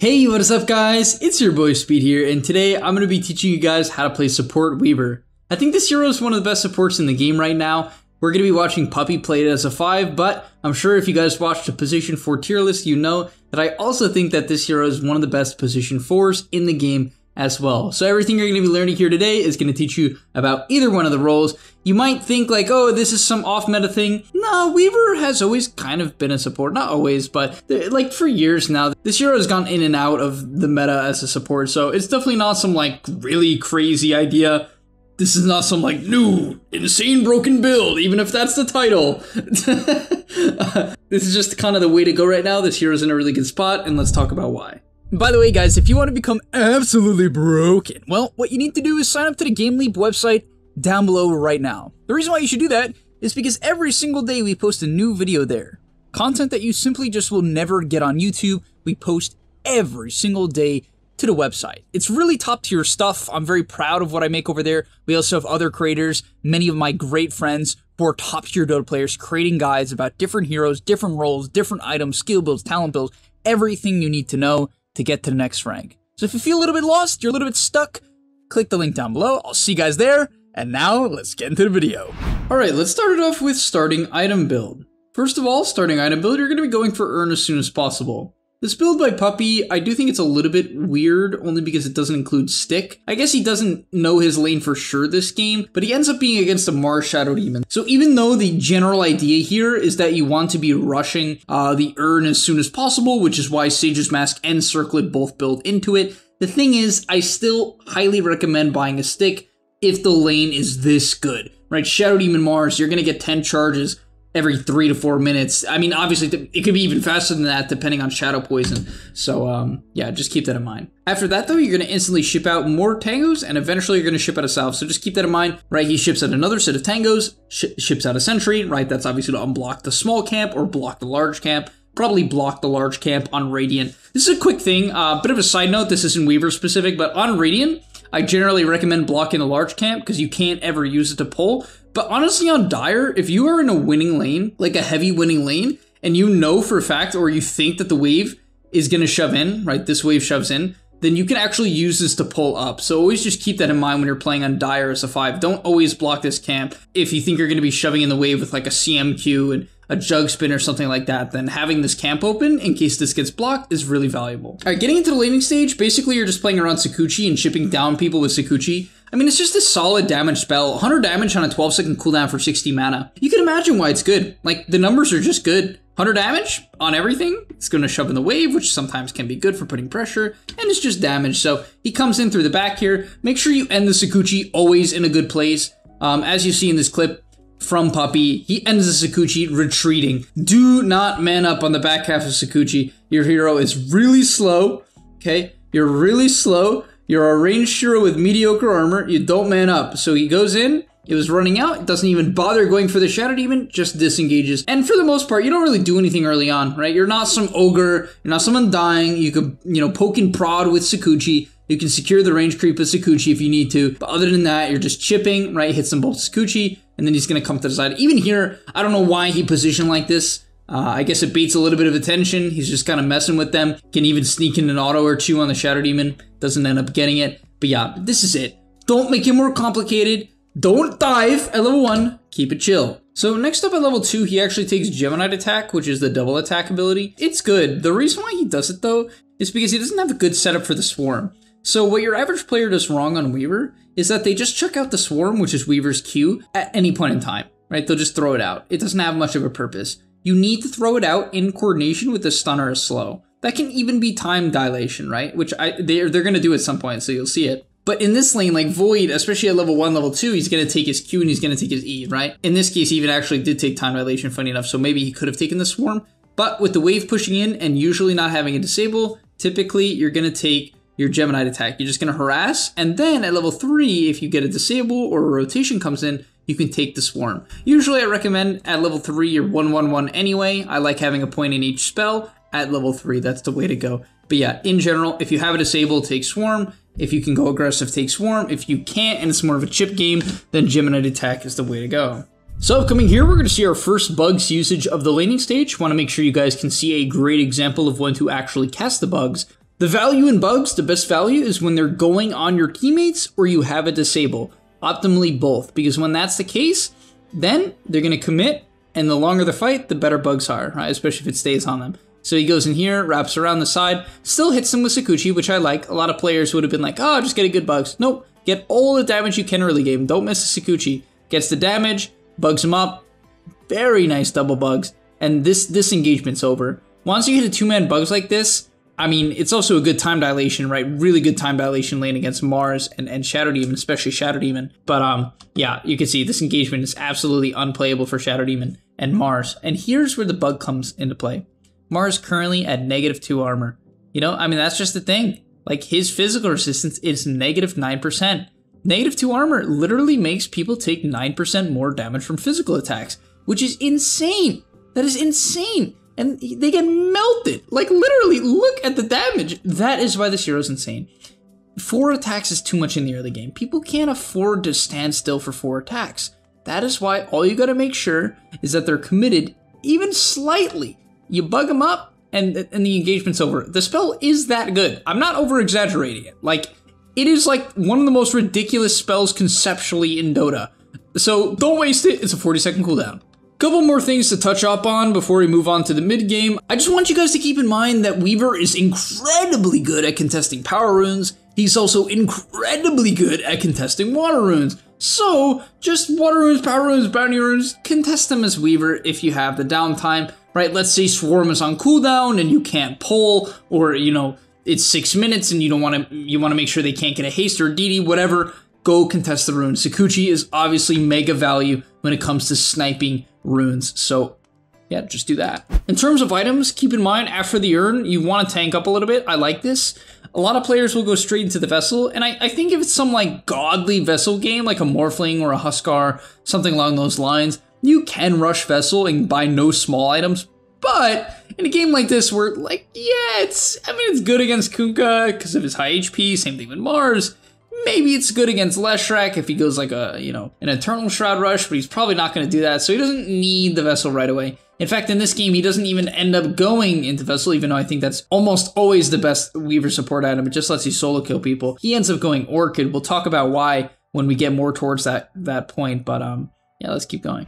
Hey, what is up guys? It's your boy Speed here, and today I'm going to be teaching you guys how to play Support Weaver. I think this hero is one of the best supports in the game right now. We're going to be watching Puppey play it as a 5, but I'm sure if you guys watched the position 4 tier list, you know that I also think that this hero is one of the best position 4s in the game as well. So everything you're going to be learning here today is going to teach you about either one of the roles. You might think like, oh, this is some off meta thing. No, Weaver has always kind of been a support. Not always, but like for years now. This hero has gone in and out of the meta as a support. So it's definitely not some like really crazy idea. This is not some like new insane broken build, even if that's the title. this is just kind of the way to go right now. This hero's in a really good spot, and let's talk about why. By the way, guys, if you want to become absolutely broken, well, what you need to do is sign up to the GameLeap website down below right now. The reason why you should do that is because every single day we post a new video there. Content that you simply just will never get on YouTube, we post every single day to the website. It's really top tier stuff. I'm very proud of what I make over there. We also have other creators, many of my great friends who are top tier Dota players, creating guides about different heroes, different roles, different items, skill builds, talent builds, everything you need to know to get to the next rank. So if you feel a little bit lost, you're a little bit stuck, click the link down below. I'll see you guys there. And now let's get into the video. All right, let's start it off with starting item build. First of all, starting item build, you're going to be going for urn as soon as possible. This build by Puppey, I do think it's a little bit weird, only because it doesn't include Stick. I guess he doesn't know his lane for sure this game, but he ends up being against a Mars Shadow Demon. So even though the general idea here is that you want to be rushing uh, the Urn as soon as possible, which is why Sage's Mask and Circlet both build into it, the thing is, I still highly recommend buying a Stick if the lane is this good, right? Shadow Demon Mars, you're to get 10 charges every three to four minutes. I mean, obviously, it could be even faster than that depending on Shadow Poison. So, um, yeah, just keep that in mind. After that, though, you're going to instantly ship out more tangos, and eventually you're going to ship out a salve. So just keep that in mind, right? He ships out another set of tangos, sh ships out a sentry, right? That's obviously to unblock the small camp or block the large camp. Probably block the large camp on Radiant. This is a quick thing, uh, bit of a side note. This isn't Weaver specific, but on Radiant, I generally recommend blocking the large camp because you can't ever use it to pull. But honestly, on Dire, if you are in a winning lane, like a heavy winning lane, and you know for a fact or you think that the wave is going to shove in, right? This wave shoves in, then you can actually use this to pull up. So always just keep that in mind when you're playing on Dire as a 5. Don't always block this camp if you think you're going to be shoving in the wave with like a CMQ and a jug spin or something like that, then having this camp open in case this gets blocked is really valuable. All right, getting into the laning stage, basically you're just playing around Shukuchi and shipping down people with Shukuchi. I mean, it's just a solid damage spell. 100 damage on a 12 second cooldown for 60 mana. You can imagine why it's good. Like, the numbers are just good. 100 damage on everything. It's going to shove in the wave, which sometimes can be good for putting pressure, and it's just damage. So he comes in through the back here. Make sure you end the Shukuchi always in a good place. Um, as you see in this clip, from Puppey. He ends the Shukuchi retreating. Do not man up on the back half of Shukuchi. Your hero is really slow. Okay? You're really slow. You're a ranged hero with mediocre armor. You don't man up. So he goes in. It was running out. It doesn't even bother going for the Shadow Demon. Just disengages. And for the most part, you don't really do anything early on, right? You're not some ogre. You're not someone dying. You could, you know, poke and prod with Shukuchi. You can secure the range creep with Shukuchi if you need to. But other than that, you're just chipping, right? Hits them both Shukuchi and then he's going to come to the side. Even here, I don't know why he positioned like this. Uh, I guess it beats a little bit of attention. He's just kind of messing with them. Can even sneak in an auto or two on the Shadow Demon. Doesn't end up getting it. But yeah, this is it. Don't make it more complicated. Don't dive at level 1. Keep it chill. So next up at level 2, he actually takes Geminate Attack, which is the double attack ability. It's good. The reason why he does it though, is because he doesn't have a good setup for the Swarm. So what your average player does wrong on Weaver is that they just chuck out the Swarm, which is Weaver's Q, at any point in time, right? They'll just throw it out. It doesn't have much of a purpose. You need to throw it out in coordination with the stunner as slow. That can even be time dilation, right? Which I they're, they're going to do at some point, so you'll see it. But in this lane, like Void, especially at level 1, level 2, he's going to take his Q and he's going to take his E, right? In this case, he even actually did take time dilation, funny enough, so maybe he could have taken the Swarm. But with the wave pushing in and usually not having a disable, typically you're going to take your Geminate attack. You're just going to harass, and then at level 3, if you get a disable or a rotation comes in, you can take the Swarm. Usually I recommend at level 3 you're 1-1-1 anyway. I like having a point in each spell. At level 3, that's the way to go. But yeah, in general, if you have a disable, take Swarm. If you can go aggressive, take Swarm. If you can't and it's more of a chip game, then Geminate attack is the way to go. So upcoming here, we're going to see our first bugs usage of the laning stage. Want to make sure you guys can see a great example of when to actually cast the bugs The value in bugs, the best value is when they're going on your teammates or you have a disable. Optimally both, because when that's the case, then they're going to commit, and the longer the fight, the better bugs are, right? Especially if it stays on them. So he goes in here, wraps around the side, still hits him with Shukuchi, which I like. A lot of players would have been like, oh, just get a good bugs. Nope, get all the damage you can early game. Don't miss the Shukuchi. Gets the damage, bugs him up. Very nice double bugs. And this, this engagement's over. Once you hit a two-man bugs like this, I mean, it's also a good time dilation, right? Really good time dilation lane against Mars and, and Shadow Demon, especially Shadow Demon. But um, yeah, you can see this engagement is absolutely unplayable for Shadow Demon and Mars. And here's where the bug comes into play. Mars currently at negative two armor. You know, I mean, that's just the thing. Like his physical resistance is negative 9%. Negative 2 armor literally makes people take 9% more damage from physical attacks, which is insane. That is insane and they get melted. Like literally, look at the damage. That is why this hero is insane. Four attacks is too much in the early game. People can't afford to stand still for four attacks. That is why all you gotta make sure is that they're committed even slightly. You bug them up and, and the engagement's over. The spell is that good. I'm not over exaggerating it. Like, it is like one of the most ridiculous spells conceptually in Dota. So don't waste it. It's a 40 second cooldown. Couple more things to touch up on before we move on to the mid game. I just want you guys to keep in mind that Weaver is incredibly good at contesting power runes. He's also incredibly good at contesting water runes. So, just water runes, power runes, bounty runes, contest them as Weaver if you have the downtime, right? Let's say Swarm is on cooldown and you can't pull, or, you know, it's six minutes and you don't want to, you want to make sure they can't get a haste or a DD, whatever, go contest the rune. Shukuchi is obviously mega value when it comes to sniping runes. So yeah, just do that. In terms of items, keep in mind after the urn, you want to tank up a little bit. I like this. A lot of players will go straight into the vessel, and I, I think if it's some like godly vessel game, like a Morphling or a Huskar, something along those lines, you can rush vessel and buy no small items. But in a game like this, where like, yeah, it's I mean it's good against Kunkka because of his high HP. Same thing with Mars. Maybe it's good against Leshrac if he goes like a, you know, an Eternal Shroud Rush, but he's probably not going to do that, so he doesn't need the Vessel right away. In fact, in this game, he doesn't even end up going into Vessel, even though I think that's almost always the best Weaver support item. It just lets you solo kill people. He ends up going Orchid. We'll talk about why when we get more towards that, that point, but um, yeah, let's keep going.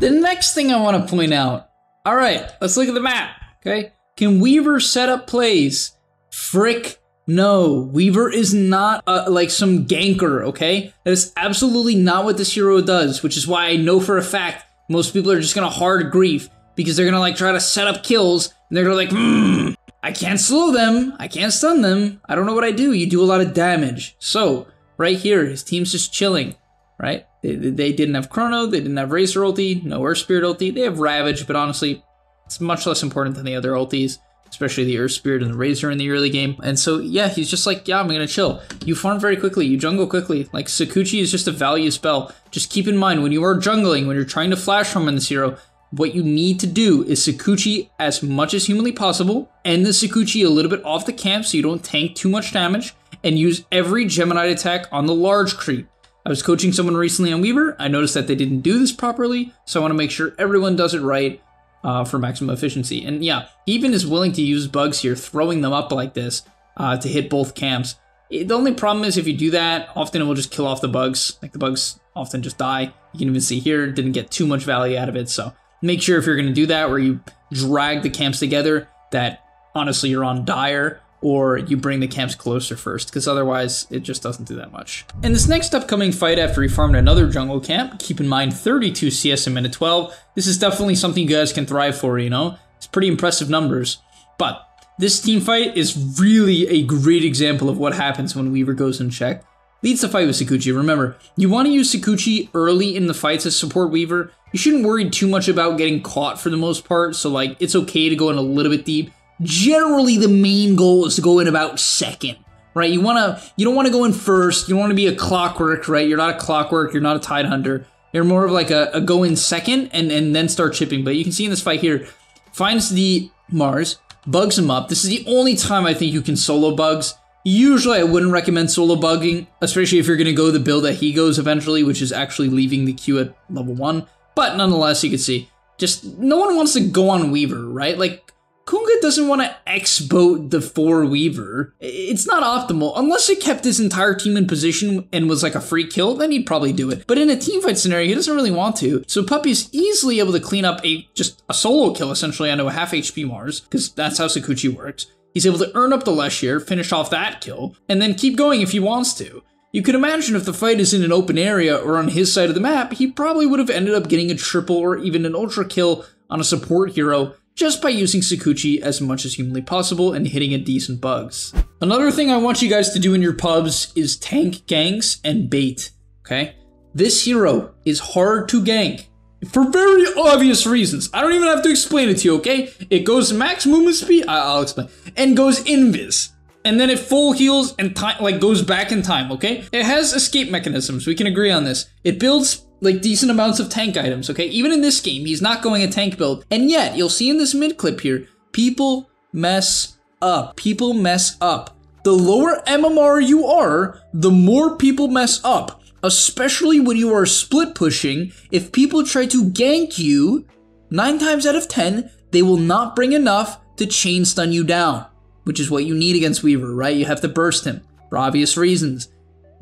The next thing I want to point out, all right, let's look at the map, okay? Can Weaver set up plays? Frick no, Weaver is not uh, like some ganker, okay? That is absolutely not what this hero does, which is why I know for a fact most people are just gonna hard grief because they're gonna like try to set up kills and they're gonna like, hmm, I can't slow them, I can't stun them, I don't know what I do. You do a lot of damage. So, right here, his team's just chilling, right? They, they didn't have Chrono, they didn't have Razor ulti, no Earth Spirit ulti, they have Ravage, but honestly, it's much less important than the other ultis especially the Earth Spirit and the Razor in the early game. And so, yeah, he's just like, yeah, I'm gonna chill. You farm very quickly, you jungle quickly. Like, Shukuchi is just a value spell. Just keep in mind, when you are jungling, when you're trying to flash from in this hero, what you need to do is Shukuchi as much as humanly possible, end the Shukuchi a little bit off the camp so you don't tank too much damage, and use every Geminate attack on the large creep. I was coaching someone recently on Weaver. I noticed that they didn't do this properly, so I want to make sure everyone does it right uh, for maximum efficiency. And yeah, even is willing to use bugs here, throwing them up like this uh, to hit both camps. It, the only problem is if you do that, often it will just kill off the bugs. Like the bugs often just die. You can even see here, didn't get too much value out of it. So make sure if you're going to do that, where you drag the camps together, that honestly you're on dire or you bring the camps closer first, because otherwise it just doesn't do that much. In this next upcoming fight after he farmed another jungle camp, keep in mind 32 CS in minute 12, this is definitely something you guys can thrive for, you know? It's pretty impressive numbers. But this team fight is really a great example of what happens when Weaver goes in check. Leads the fight with Shukuchi. Remember, you want to use Shukuchi early in the fight to support Weaver. You shouldn't worry too much about getting caught for the most part, so like it's okay to go in a little bit deep generally the main goal is to go in about second right? You want to you don't want to go in first. You want to be a Clockwerk right? You're not a Clockwerk. You're not a Tidehunter. You're more of like a, a go in second and and then start chipping. But you can see in this fight here finds the mars bugs him up. This is the only time i think you can solo bugs. Usually i wouldn't recommend solo bugging especially if you're going to go the build that he goes eventually which is actually leaving the queue at level one. But nonetheless you can see just no one wants to go on weaver right? Like Kunkka doesn't want to X-boat the four Weaver. It's not optimal. Unless it kept his entire team in position and was like a free kill, then he'd probably do it. But in a teamfight scenario, he doesn't really want to. So Puppey's easily able to clean up a just a solo kill essentially onto a half HP Mars, because that's how Shukuchi works. He's able to urn up the Leshrac, finish off that kill, and then keep going if he wants to. You could imagine if the fight is in an open area or on his side of the map, he probably would have ended up getting a triple or even an ultra kill on a support hero just by using Shukuchi as much as humanly possible and hitting a decent bugs. Another thing I want you guys to do in your pubs is tank ganks and bait, okay? This hero is hard to gank for very obvious reasons. I don't even have to explain it to you, okay? It goes max movement speed, I'll explain, and goes invis. And then it full heals and time, like goes back in time, okay? It has escape mechanisms, we can agree on this. It builds like decent amounts of tank items, okay? Even in this game, he's not going a tank build. And yet, you'll see in this mid clip here, people mess up. People mess up. The lower MMR you are, the more people mess up. Especially when you are split pushing, if people try to gank you, 9 times out of 10, they will not bring enough to chain stun you down, which is what you need against Weaver, right? You have to burst him for obvious reasons.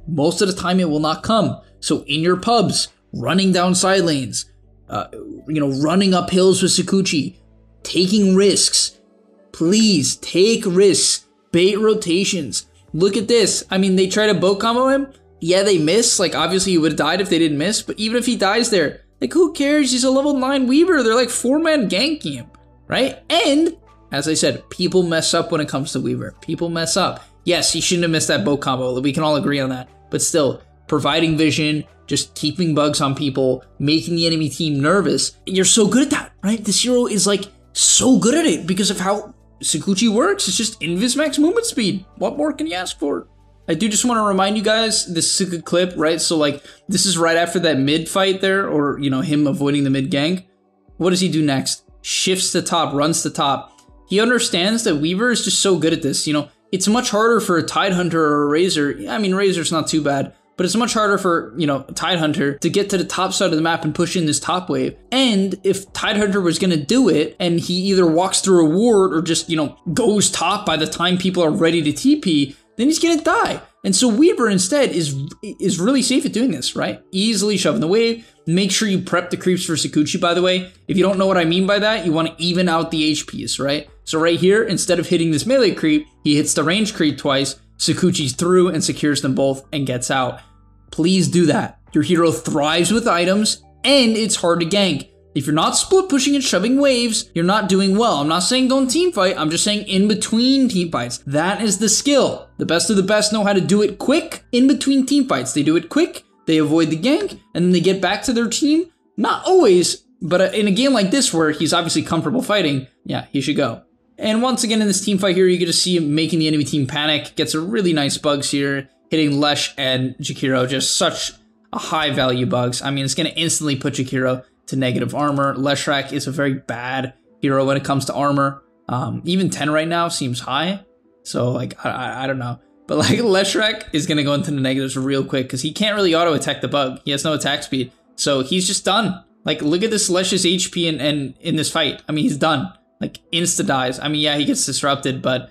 Most of the time, it will not come. So in your pubs, running down side lanes, uh, you know, running up hills with Shukuchi, taking risks. Please take risks. Bait rotations. Look at this. I mean, they try to boat combo him. Yeah, they miss. Like, obviously, he would have died if they didn't miss. But even if he dies there, like, who cares? He's a level 9 Weaver. They're like four man ganking him, right? And, as I said, people mess up when it comes to Weaver. People mess up. Yes, he shouldn't have missed that boat combo. We can all agree on that. But still, providing vision, just keeping bugs on people, making the enemy team nervous. You're so good at that, right? This hero is like so good at it because of how Shukuchi works. It's just invis max movement speed. What more can you ask for? I do just want to remind you guys this is a good clip, right? So like this is right after that mid fight there, or you know, him avoiding the mid gank. What does he do next? Shifts to top, runs to top. He understands that Weaver is just so good at this. You know, it's much harder for a Tidehunter or a Razor. I mean, Razor's not too bad, but it's much harder for, you know, Tidehunter to get to the top side of the map and push in this top wave. And if Tidehunter was gonna do it, and he either walks through a ward or just, you know, goes top by the time people are ready to TP, then he's gonna die. And so Weaver instead is is really safe at doing this, right? Easily shoving the wave. Make sure you prep the creeps for Shukuchi, by the way. If you don't know what I mean by that, you want to even out the HPs, right? So right here, instead of hitting this melee creep, he hits the range creep twice, Shukuchi's through and secures them both and gets out. Please do that. Your hero thrives with items, and it's hard to gank. If you're not split pushing and shoving waves, you're not doing well. I'm not saying don't team fight, I'm just saying in between team fights. That is the skill. The best of the best know how to do it quick in between team fights. They do it quick, they avoid the gank, and then they get back to their team. Not always, but uh, in a game like this where he's obviously comfortable fighting, yeah, he should go. And once again in this team fight here, you get to see him making the enemy team panic. Gets a really nice bugs here hitting Lesh and Jakiro just such a high value bugs. I mean, it's going to instantly put Jakiro to negative armor. Leshrac is a very bad hero when it comes to armor. Um, even 10 right now seems high. So, like, I, I, I don't know. But, like, Leshrac is going to go into the negatives real quick because he can't really auto attack the bug. He has no attack speed. So, he's just done. Like, look at this Lesh's HP and in, in, in this fight. I mean, he's done. Like, insta dies. I mean, yeah, he gets disrupted, but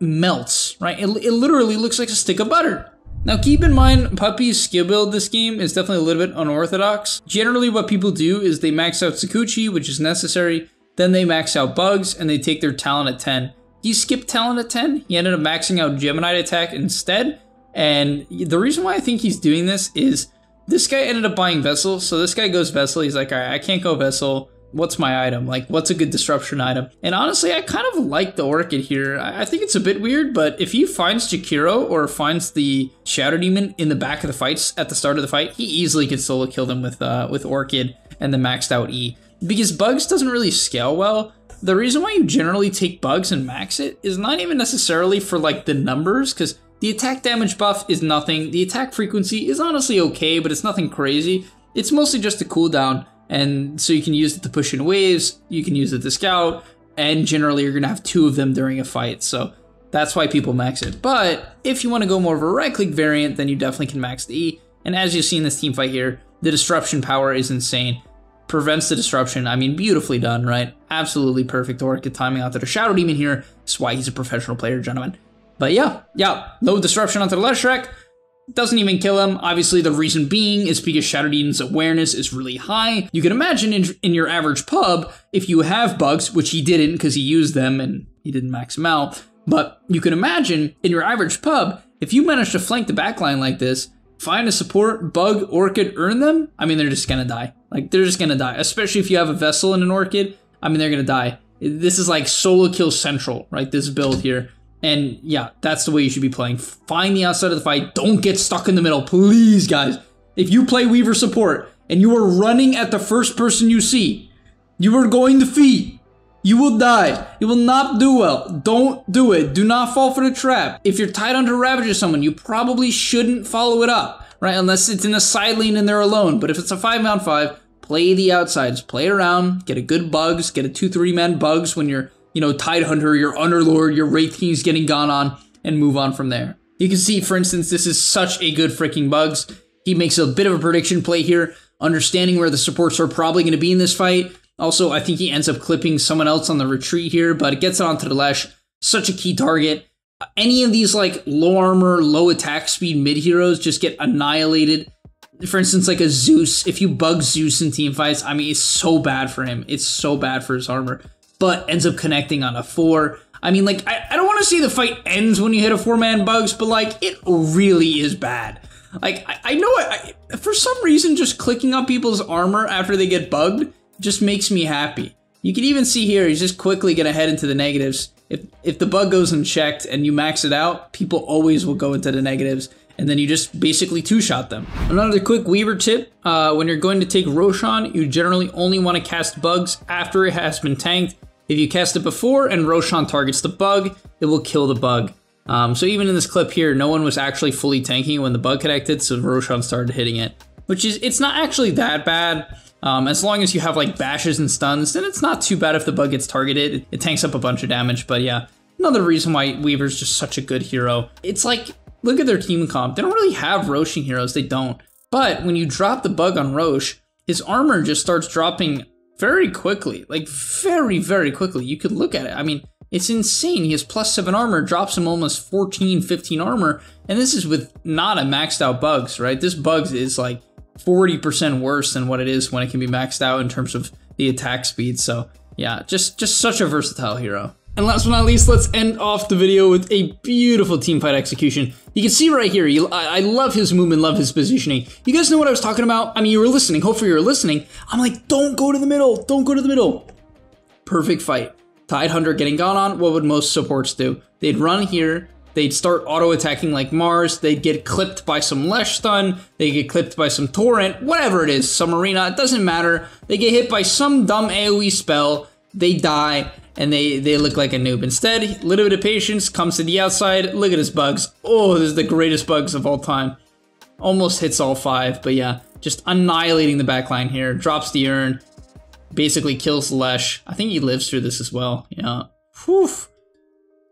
melts, right? It, it literally looks like a stick of butter. Now keep in mind, Puppey's skill build this game is definitely a little bit unorthodox. Generally what people do is they max out Shukuchi, which is necessary, then they max out Bugs, and they take their talent at 10. He skipped talent at 10, he ended up maxing out Geminate attack instead, and the reason why I think he's doing this is this guy ended up buying Vessel, so this guy goes Vessel, he's like, alright, I can't go Vessel, what's my item? Like, what's a good disruption item? And honestly, I kind of like the Orchid here. I think it's a bit weird, but if he finds Jakiro or finds the Shadow Demon in the back of the fights at the start of the fight, he easily can solo kill them with uh, with Orchid and the maxed out E. Because Bugs doesn't really scale well. The reason why you generally take Bugs and max it is not even necessarily for like the numbers, because the attack damage buff is nothing. The attack frequency is honestly okay, but it's nothing crazy. It's mostly just a cooldown and so you can use it to push in waves, you can use it to scout, and generally you're gonna have two of them during a fight. So that's why people max it. But if you want to go more of a right click variant, then you definitely can max the E. And as you see in this team fight here, the disruption power is insane. prevents the disruption. I mean, beautifully done, right? Absolutely perfect Orchid timing out to the Shadow Demon here. That's why he's a professional player, gentlemen. But yeah, yeah, no disruption onto the Leshrac. Doesn't even kill him. Obviously, the reason being is because Shadow Demon's awareness is really high. You can imagine in, in your average pub, if you have bugs, which he didn't because he used them and he didn't max them out, but you can imagine in your average pub, if you manage to flank the backline like this, find a support, bug, orchid, urn them, I mean, they're just gonna die. Like, they're just gonna die. Especially if you have a vessel and an orchid, I mean, they're gonna die. This is like solo kill central, right? This build here. And yeah, that's the way you should be playing. Find the outside of the fight. Don't get stuck in the middle. Please, guys. If you play Weaver support and you are running at the first person you see, you are going to feed. You will die. You will not do well. Don't do it. Do not fall for the trap. If you're tied under Ravage of someone, you probably shouldn't follow it up, right? Unless it's in a side lane and they're alone. But if it's a 5 on 5, play the outsides. Play around. Get a good bugs. Get a 2-3 man bugs when you're you know, Tidehunter, your Underlord, your Wraith King's getting gone on, and move on from there. You can see, for instance, this is such a good freaking bugs. He makes a bit of a prediction play here, understanding where the supports are probably going to be in this fight. Also, I think he ends up clipping someone else on the retreat here, but it gets it onto the Lesh. Such a key target. Any of these like low armor, low attack speed mid heroes just get annihilated. For instance, like a Zeus, if you bug Zeus in team fights, I mean, it's so bad for him. It's so bad for his armor but ends up connecting on a four. I mean, like, I, I don't want to see the fight ends when you hit a four man bugs, but like, it really is bad. Like, I, I know it, I, for some reason, just clicking on people's armor after they get bugged just makes me happy. You can even see here, he's just quickly gonna head into the negatives. If, if the bug goes unchecked and you max it out, people always will go into the negatives and then you just basically two-shot them. Another quick Weaver tip, uh, when you're going to take Roshan, you generally only want to cast bugs after it has been tanked if you cast it before and Roshan targets the bug, it will kill the bug. Um, so even in this clip here, no one was actually fully tanking when the bug connected, so Roshan started hitting it. Which is, it's not actually that bad. Um, as long as you have like bashes and stuns, then it's not too bad if the bug gets targeted. It, it tanks up a bunch of damage, but yeah. Another reason why Weaver's just such a good hero. It's like, look at their team comp. They don't really have Roshan heroes, they don't. But when you drop the bug on Rosh, his armor just starts dropping very quickly. Like, very, very quickly. You could look at it. I mean, it's insane. He has plus 7 armor, drops him almost 14, 15 armor, and this is with not a maxed out bugs, right? This bugs is like 40% worse than what it is when it can be maxed out in terms of the attack speed. So, yeah, just just such a versatile hero. And last but not least, let's end off the video with a beautiful team fight execution. You can see right here, I, love his movement, love his positioning. You guys know what I was talking about? I mean, you were listening, hopefully you were listening. I'm like, don't go to the middle, don't go to the middle. Perfect fight. Tidehunter getting gone on, what would most supports do? They'd run here, they'd start auto-attacking like Mars, they'd get clipped by some Lesh stun, they get clipped by some Torrent, whatever it is, some Arena, it doesn't matter. They get hit by some dumb AoE spell, they die, and they, they look like a noob. Instead, a little bit of patience, comes to the outside, look at his bugs. Oh, this is the greatest bugs of all time. Almost hits all five, but yeah, just annihilating the backline here. Drops the urn, basically kills Lesh. I think he lives through this as well, yeah. Whew.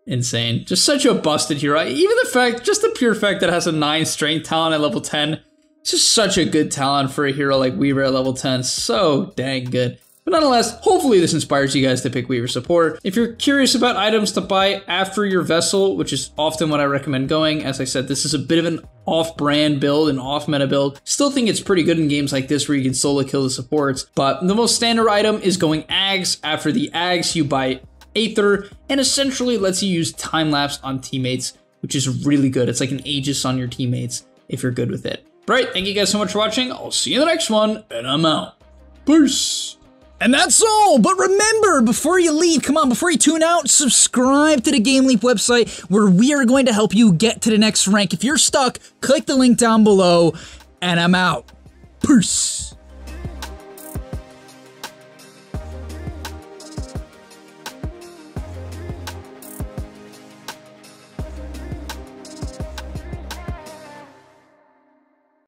Insane. Just such a busted hero. Even the fact, just the pure fact that it has a 9 strength talent at level 10, it's just such a good talent for a hero like Weaver at level 10. So dang good. But nonetheless, hopefully this inspires you guys to pick Weaver support. If you're curious about items to buy after your vessel, which is often what I recommend going, as I said, this is a bit of an off-brand build, an off-meta build. Still think it's pretty good in games like this where you can solo kill the supports, but the most standard item is going Ags. After the Ags, you buy Aether, and essentially lets you use time-lapse on teammates, which is really good. It's like an Aegis on your teammates if you're good with it. Right, thank you guys so much for watching. I'll see you in the next one, and I'm out. Peace! And that's all. But remember, before you leave, come on, before you tune out, subscribe to the GameLeap website where we are going to help you get to the next rank. If you're stuck, click the link down below, and I'm out. Peace.